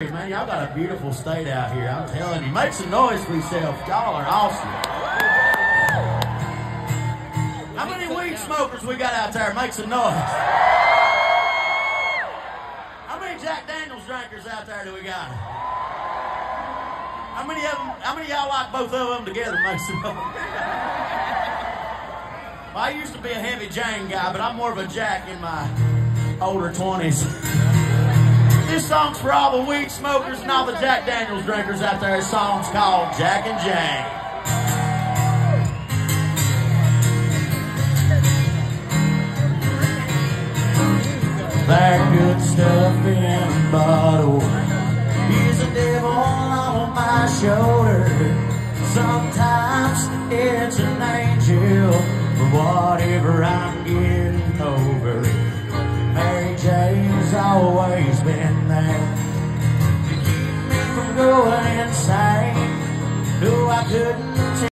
Man, y'all got a beautiful state out here. I'm telling you. Make some noise for yourself. Y'all are awesome. How many weed smokers we got out there? Make some noise. How many Jack Daniels drinkers out there do we got? How many of them? How many y'all like both of them together? Make some noise. Well, I used to be a heavy Jane guy, but I'm more of a Jack in my older 20s. Song's for all the weed smokers and all the Jack Daniels drinkers out there. This song's called Jack and Jane. That good stuff in a bottle. He's a devil on my shoulder. Sometimes it's an angel for whatever I'm getting Jane's always been there to keep me from going insane. No, I couldn't